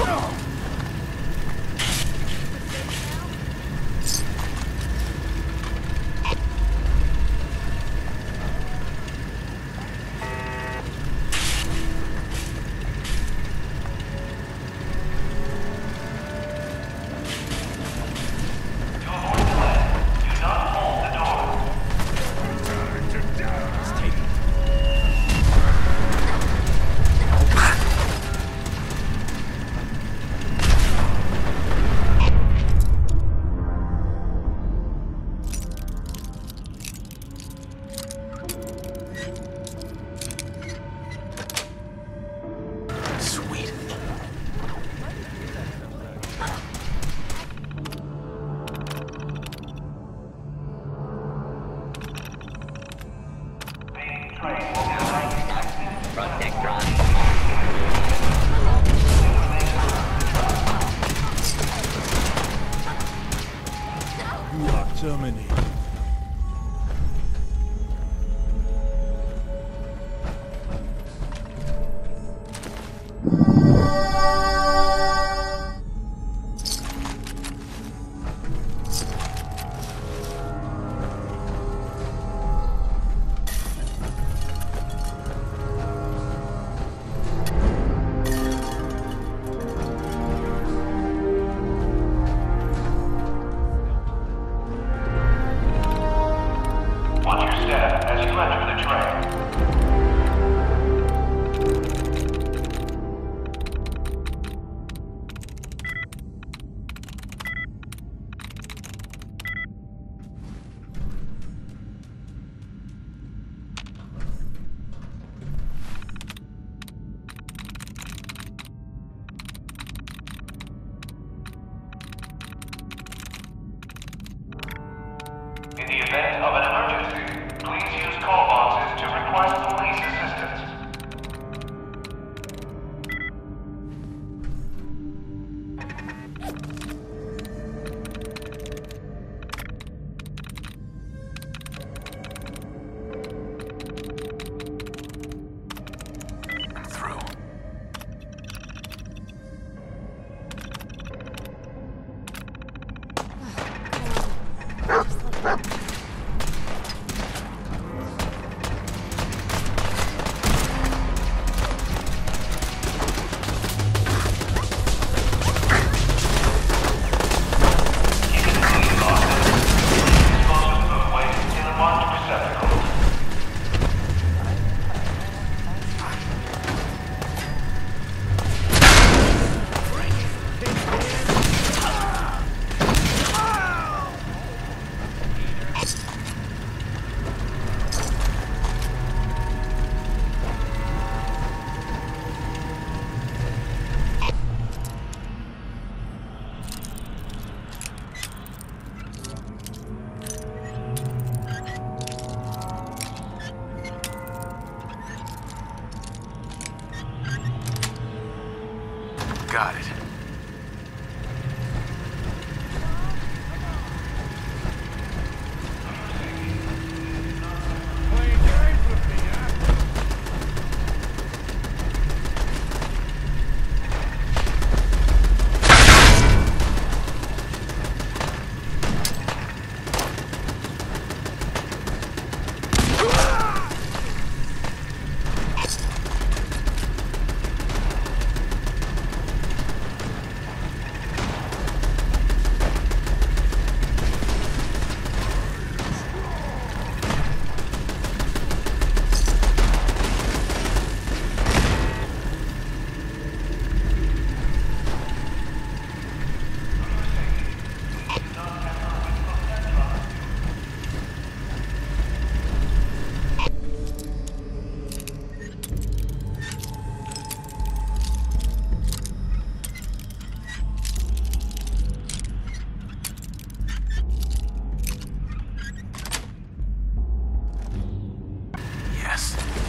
Oh! You Got it. Yes.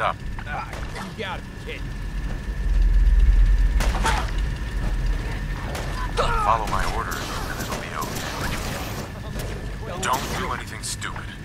Up. Ah, you gotta be kidding. Follow my orders, and it'll be okay. Don't do anything stupid.